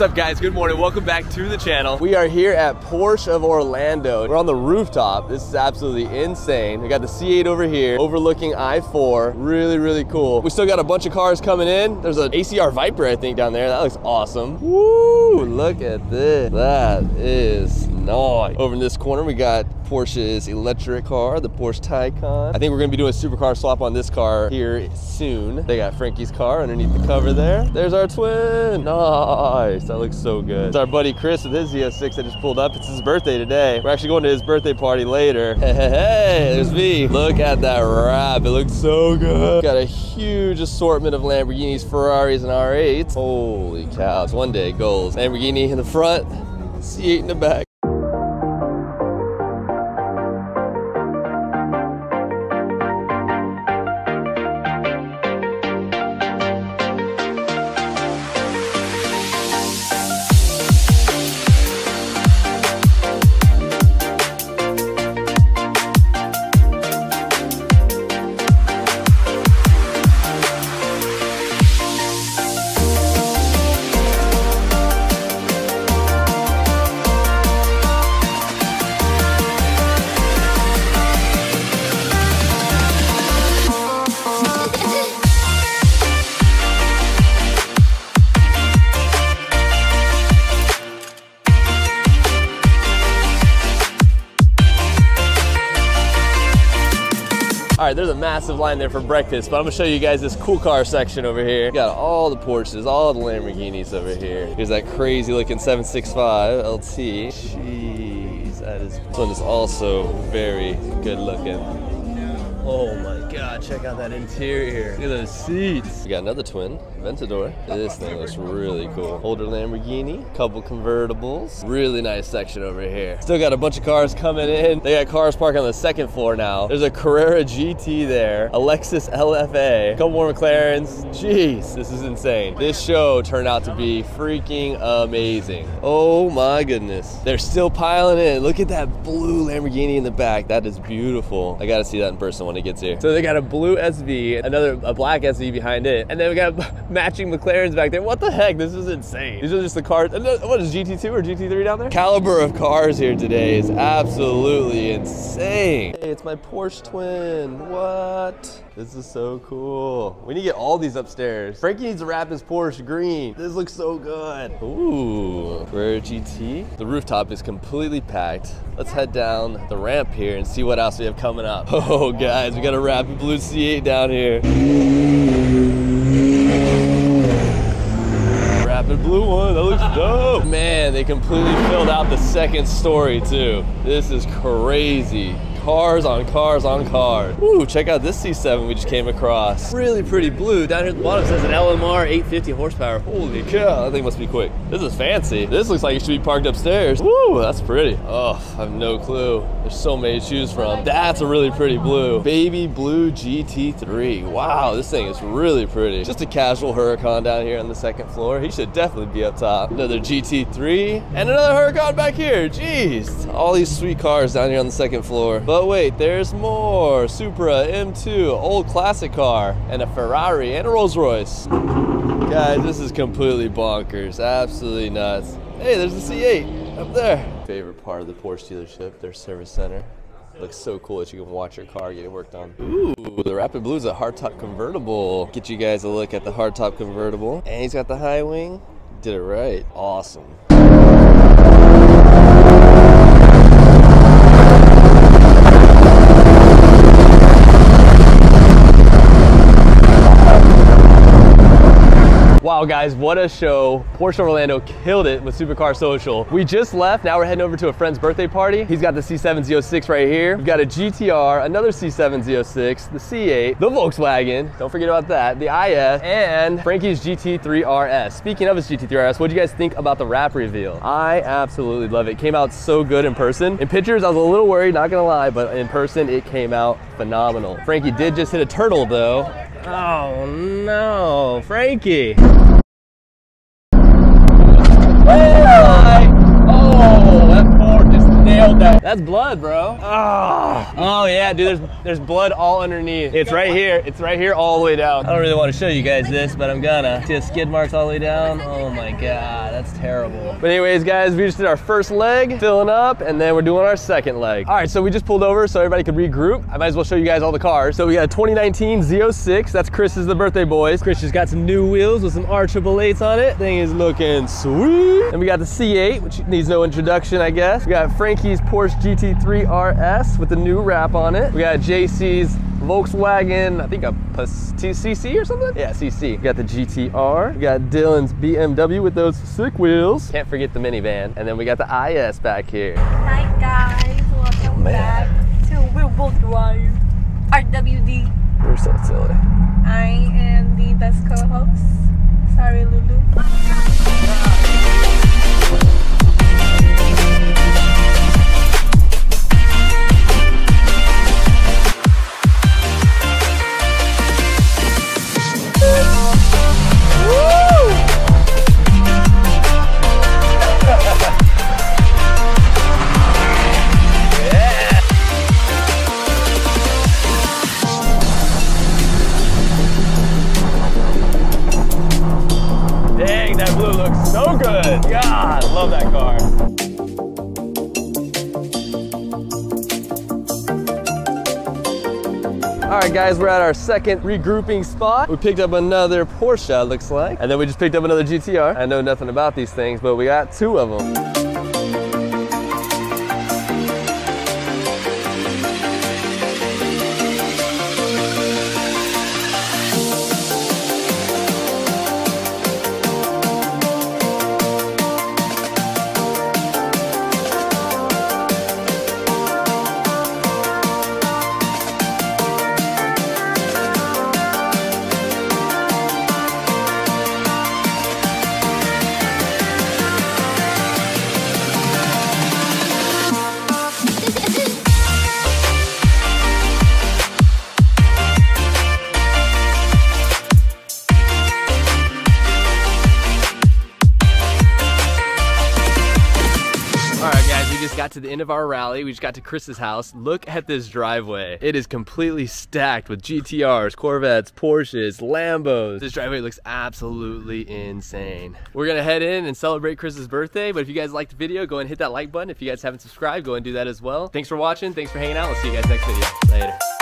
What's up guys? Good morning. Welcome back to the channel. We are here at Porsche of Orlando. We're on the rooftop. This is absolutely insane. We got the C8 over here overlooking I-4. Really, really cool. We still got a bunch of cars coming in. There's an ACR Viper, I think, down there. That looks awesome. Woo! Look at this. That is nice. Over in this corner, we got Porsche's electric car, the Porsche Taycan. I think we're gonna be doing a supercar swap on this car here soon. They got Frankie's car underneath the cover there. There's our twin. Nice. That looks so good. It's our buddy Chris with his Z06 that just pulled up. It's his birthday today. We're actually going to his birthday party later. Hey, hey, hey, there's me. Look at that wrap. It looks so good. Got a huge assortment of Lamborghinis, Ferraris, and R8s. Holy cows. One day goals. Lamborghini in the front, C8 in the back. Right, there's a massive line there for breakfast, but I'm gonna show you guys this cool car section over here. got all the Porsches, all the Lamborghinis over here. Here's that crazy looking 765 LT. Jeez, that is, this one is also very good looking. Oh my God, check out that interior. Look at those seats. We got another twin, Aventador. This thing looks really cool. Older Lamborghini, couple convertibles. Really nice section over here. Still got a bunch of cars coming in. They got cars parked on the second floor now. There's a Carrera GT there, a Lexus LFA, a couple more McLarens. Jeez, this is insane. This show turned out to be freaking amazing. Oh my goodness. They're still piling in. Look at that blue Lamborghini in the back. That is beautiful. I gotta see that in person when it gets here. So they got a blue SV, another a black SV behind it, and then we got matching McLarens back there. What the heck? This is insane. These are just the cars. What is GT2 or GT3 down there? Caliber of cars here today is absolutely insane. Hey, it's my Porsche twin. What? This is so cool. We need to get all these upstairs. Frankie needs to wrap his Porsche green. This looks so good. Ooh, Carrera GT. The rooftop is completely packed. Let's head down the ramp here and see what else we have coming up. Oh, guys, we got a Blue C8 down here. Rapid Blue one, that looks dope. Man, they completely filled out the second story too. This is crazy. Cars on cars on cars. Ooh, check out this C7 we just came across. Really pretty blue. Down here at the bottom says an LMR 850 horsepower. Holy cow, that thing must be quick. This is fancy. This looks like it should be parked upstairs. Woo, that's pretty. Oh, I have no clue. There's so many to choose from. That's a really pretty blue. Baby blue GT3. Wow, this thing is really pretty. Just a casual Huracan down here on the second floor. He should definitely be up top. Another GT3 and another Huracan back here. Jeez, all these sweet cars down here on the second floor. But Oh, wait, there's more. Supra, M2, old classic car, and a Ferrari, and a Rolls Royce. Guys, this is completely bonkers. Absolutely nuts. Hey, there's the C8 up there. Favorite part of the Porsche dealership, their service center. Looks so cool that you can watch your car getting worked on. Ooh, the Rapid Blue is a hardtop convertible. Get you guys a look at the hardtop convertible. And he's got the high wing. Did it right. Awesome. Wow, guys, what a show. Porsche Orlando killed it with Supercar Social. We just left, now we're heading over to a friend's birthday party. He's got the C7Z06 right here. We've got a GTR, another C7Z06, the C8, the Volkswagen, don't forget about that, the IS, and Frankie's GT3 RS. Speaking of his GT3 RS, what do you guys think about the wrap reveal? I absolutely love it. Came out so good in person. In pictures, I was a little worried, not gonna lie, but in person, it came out phenomenal. Frankie did just hit a turtle though. Oh no, Frankie. Hey, Oh, that fork just nailed that. That's blood, bro. Oh, oh yeah, dude. There's there's blood all underneath. It's right here. It's right here all the way down. I don't really want to show you guys this, but I'm gonna. See the skid marks all the way down? Oh my god, that's terrible. But anyways, guys, we just did our first leg, filling up, and then we're doing our second leg. All right, so we just pulled over so everybody could regroup. I might as well show you guys all the cars. So we got a 2019 Z06. That's Chris's the birthday boys. Chris just got some new wheels with some R888s on it. Thing is looking sweet. And we got the C8, which needs no introduction, I guess. We got Frankie's Porsche GT3 RS with the new wrap on it. We got JC's Volkswagen, I think a CC or something? Yeah, CC. We got the GTR. We got Dylan's BMW with those sick wheels. Can't forget the minivan. And then we got the IS back here. Hi guys, welcome Man. back to Wheel Drive RWD. You're so silly. I am the best co-host. Sorry, Lulu. So good. God, love that car. All right, guys, we're at our second regrouping spot. We picked up another Porsche, looks like, and then we just picked up another GTR. I know nothing about these things, but we got two of them. Just got to the end of our rally. We just got to Chris's house. Look at this driveway. It is completely stacked with GTRs, Corvettes, Porsches, Lambos. This driveway looks absolutely insane. We're gonna head in and celebrate Chris's birthday, but if you guys liked the video, go and hit that like button. If you guys haven't subscribed, go and do that as well. Thanks for watching. Thanks for hanging out. We'll see you guys next video. Later.